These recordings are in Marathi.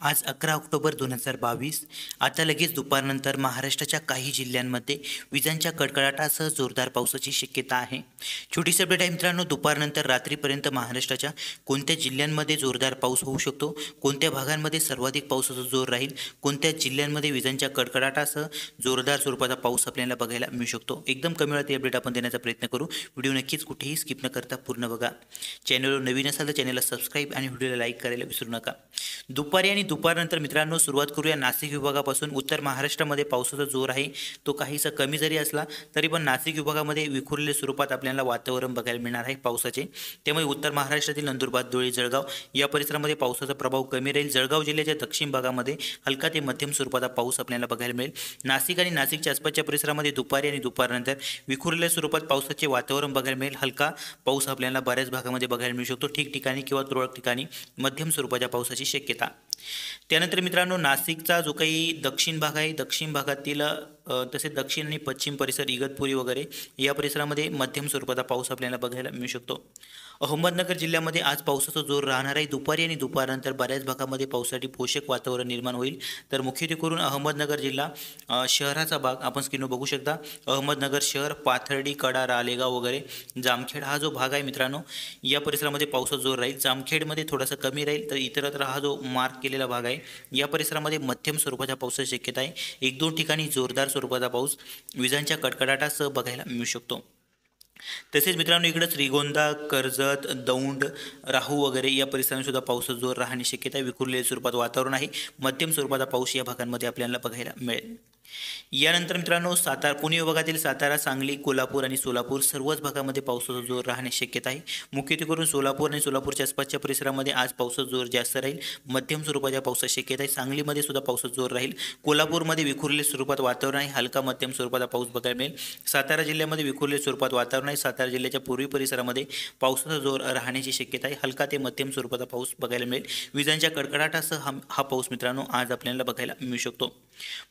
आज अकरा ऑक्टोबर दोन हजार बावीस आता लगेच दुपारनंतर महाराष्ट्राच्या काही जिल्ह्यांमध्ये विजांच्या कडकडाटासह जोरदार पावसाची शक्यता आहे. छोटीशी अपडेट आहे मित्रांनो दुपारनंतर रात्रीपर्यंत महाराष्ट्राच्या कोणत्या जिल्ह्यांमध्ये जोरदार पाऊस होऊ शकतो? कोणत्या भागांमध्ये सर्वाधिक पावसाचा जोर राहील? कोणत्या जिल्ह्यांमध्ये विजांच्या कडकडाटासह जोरदार स्वरूपाचा पाऊस आपल्याला बघायला मिळू शकतो? एकदम कमी वेळात ही अपडेट आपण देण्याचा प्रयत्न करू. व्हिडिओ नक्कीच कुठेही स्किप न करता पूर्ण बघा. चॅनलवर नवीन असाल तर चॅनलला सबस्क्राईब आणि व्हिडिओला लाईक करायला विसरू नका. दुपारी आणि दुपारनंतर मित्रांनो सुरुवात करूया. नाशिक विभागापासून उत्तर महाराष्ट्रामध्ये पावसाचा जोर आहे. तो काहीसा कमी जरी असला तरी पण नाशिक विभागामध्ये विखुरलेल्या स्वरूपात आपल्याला वातावरण बघायला मिळणार आहे पावसाचे. त्यामुळे उत्तर महाराष्ट्रातील नंदुरबार धुळे जळगाव या परिसरामध्ये पावसाचा प्रभाव कमी राहील. जळगाव जिल्ह्याच्या दक्षिण भागामध्ये हलका ते मध्यम स्वरूपाचा पाऊस आपल्याला बघायला मिळेल. नाशिक आणि नाशिकच्या आसपासच्या परिसरामध्ये दुपारी आणि दुपारनंतर विखुरलेल्या स्वरूपात पावसाचे वातावरण बघायला मिळेल. हलका पाऊस आपल्याला बऱ्याच भागामध्ये बघायला मिळू शकतो. ठिकठिकाणी किंवा तुरळक ठिकाणी मध्यम स्वरूपाच्या पावसाची शक्यता. त्यानंतर मित्रांनो नाशिकचा जो काही दक्षिण भाग आहे दक्षिण भागातील तसेच दक्षिण आणि पश्चिम परिसर इगतपुरी वगैरे या परिसरामध्ये मध्यम स्वरूपाचा पाऊस आपल्याला बघायला मिळू शकतो. अहमदनगर जिल्ह्यामध्ये आज पावसाचा जोर राहणार आहे दुपारी आणि दुपारनंतर बऱ्याच भागामध्ये पावसासाठी पोषक वातावरण निर्माण होईल. तर मुख्यत्वे करून अहमदनगर जिल्हा शहराचा भाग आपण स्क्रीनवर बघू शकता. अहमदनगर शहर पाथर्डी कडा रालेगाव वगैरे जामखेड हा जो भाग आहे मित्रांनो या परिसरामध्ये पावसाचा जोर राहील. जामखेडमध्ये थोडासा कमी राहील तर इतरत्र हा जो मार्क केलेला भाग आहे या परिसरामध्ये मध्यम स्वरूपाच्या पावसाची शक्यता आहे. एक दोन ठिकाणी जोरदार स्वरूपाचा पाऊस विजांच्या कडकडाटासह बघायला मिळू शकतो. तसेच मित्रांनो इकडं श्रीगोंदा कर्जत दौंड राहू वगैरे या परिसरात सुद्धा पावसाचा जोर राहण्याची शक्यता आहे. विखुरलेल्या स्वरूपात वातावरण आहे. मध्यम स्वरूपाचा पाऊस या भागांमध्ये आपल्याला बघायला मिळेल. यानंतर मित्रांनो सातारा पुणे विभागातील सातारा सांगली कोल्हापूर आणि सोलापूर सर्वच भागामध्ये पावसाचा जोर राहण्याची शक्यता आहे. मुख्यत्वे करून सोलापूर आणि सोलापूरच्या आसपासच्या परिसरामध्ये आज पावसाचा जोर जास्त राहील. मध्यम स्वरूपाच्या पावसाची शक्यता आहे. सांगलीमध्ये सुद्धा पावसाचा जोर राहील. कोल्हापूरमध्ये विखुरले स्वरूपात वातावरण आहे. हलका मध्यम स्वरूपाचा पाऊस बघायला मिळेल. सातारा जिल्ह्यामध्ये विखुरले स्वरूपात वातावरण आहे. सातारा जिल्ह्याच्या पूर्वी परिसरामध्ये पावसाचा जोर राहण्याची शक्यता आहे. हलका ते मध्यम स्वरूपाचा पाऊस बघायला मिळेल. विजांच्या कडकडाटासह हा हा पाऊस मित्रांनो आज आपल्याला बघायला मिळू शकतो.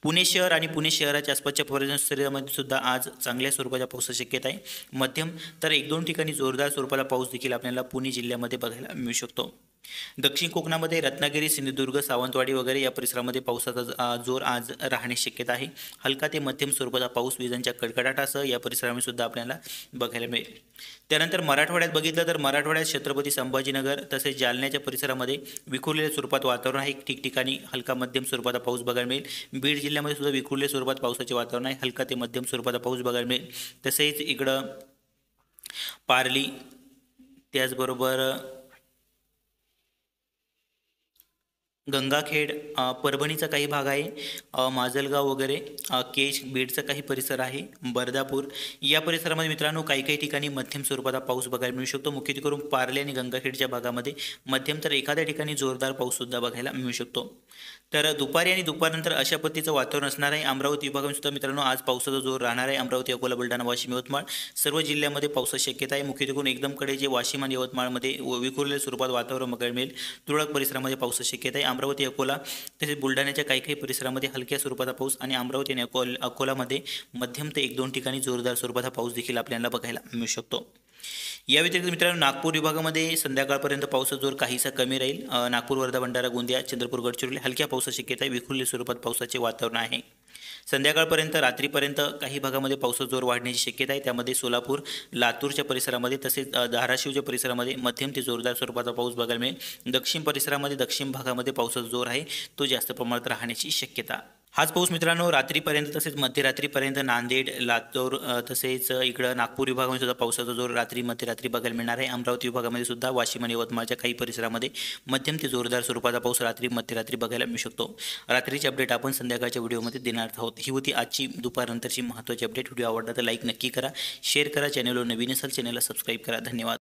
पुणे शहर आणि पुणे शहराच्या आसपासच्या परिसरामध्ये सुद्धा आज चांगल्या स्वरूपाच्या पावसाची शक्यता आहे. मध्यम तर एक दोन ठिकाणी जोरदार स्वरूपाला पाऊस देखील आपल्याला पुणे जिल्ह्यामध्ये बघायला मिळू शकतो. दक्षिण कोकणामध्ये रत्नागिरी सिंधुदुर्ग सावंतवाडी वगैरे या परिसरामध्ये पावसाचा जोर आज राहण्याची शक्यता आहे. हलका ते मध्यम स्वरूपाचा पाऊस विजांच्या कडकडाटासह या परिसरामध्ये सुद्धा आपल्याला बघायला मिळेल. त्यानंतर मराठवाड्यात बघितलं तर मराठवाड्यात छत्रपती संभाजीनगर तसेच जालन्याच्या परिसरामध्ये विखुरलेल्या स्वरूपात वातावरण आहे. ठिकठिकाणी हलका मध्यम स्वरूपाचा पाऊस बघायला मिळेल. बीड जिल्ह्यामध्ये सुद्धा विखुरलेल्या स्वरूपात पावसाचे वातावरण आहे. हलका ते मध्यम स्वरूपाचा पाऊस बघायला मिळेल. तसेच इकडं पारली त्याचबरोबर गंगाखेड परभणीचा काही भाग आहे. माजलगाव वगैरे केज बीडचा काही परिसर आहे. बर्दापूर या परिसरामध्ये मित्रांनो काही काही ठिकाणी मध्यम स्वरूपाचा पाऊस बघायला मिळू शकतो. मुख्यत्वे करून पार्ले आणि गंगाखेडच्या भागामध्ये मध्यम तर एखाद्या ठिकाणी जोरदार पाऊससुद्धा बघायला मिळू शकतो. तर दुपारी आणि दुपारनंतर अशा पद्धतीचं वातावरण असणार आहे. अमरावती विभागामध्ये सुद्धा मित्रांनो आज पावसाचा जोर राहणार आहे. अमरावती अकोला बुलढाणा वाशिम यवतमाळ सर्व जिल्ह्यामध्ये पावसाची शक्यता आहे. मुख्यत्वे करून एकदमकडे जे वाशिम आणि यवतमाळमध्ये व- विखुरलेल्या स्वरूपात वातावरण बघायला मिळेल. तुरळक परिसरामध्ये पावसाची शक्यता आहे. अमरावती अकोला तसेच बुलढाण्याच्या काही काही परिसरामध्ये हलक्या स्वरूपाचा पाऊस आणि अमरावती आणि अकोल अकोलामध्ये मध्यम ते एक दोन ठिकाणी जोरदार स्वरूपाचा पाऊस देखील आपल्याला बघायला मिळू शकतो. या व्यतिरिक्त मित्रांनो नागपूर विभागामध्ये संध्याकाळपर्यंत पावसाचा जोर काहीसा कमी राहील. नागपूर वर्धा भंडारा गोंदिया चंद्रपूर गडचिरोली हलक्या पावसाची शक्यता आहे. स्वरूपात पावसाचे वातावरण आहे. संध्याकाळपर्यंत रात्रीपर्यंत काही भागामध्ये पावसाचा जोर वाढण्याची शक्यता आहे. त्यामध्ये सोलापूर लातूरच्या परिसरामध्ये तसेच धाराशिवच्या परिसरामध्ये मध्यम ते जोरदार स्वरूपाचा पाऊस बघायला मिळेल. दक्षिण परिसरामध्ये दक्षिण भागामध्ये पावसाचा जोर आहे. तो जास्त प्रमाणात राहण्याची शक्यता हाच पाऊस मित्रांनो रात्रीपर्यंत तसेच मध्यरात्रीपर्यंत नांदेड लातूर तसेच इकडं नागपूर विभागामध्ये सुद्धा पावसाचा जोर रात्री मध्यरात्री बघायला मिळणार आहे. अमरावती विभागामध्ये सुद्धा वाशिम आणि यवतमाळच्या काही परिसरामध्ये मध्यम ते जोरदार स्वरूपाचा पाऊस रात्री मध्यरात्री बघायला मिळू शकतो. रात्रीची अपडेट आपण संध्याकाळच्या व्हिडिओमध्ये देणार आहोत. ही होती आजची दुपारनंतरची महत्त्वाची अपडेट. व्हिडिओ आवडला तर लाईक नक्की करा शेअर करा चॅनलवर नवीन असेल चॅनलला सबस्क्राईब करा. धन्यवाद.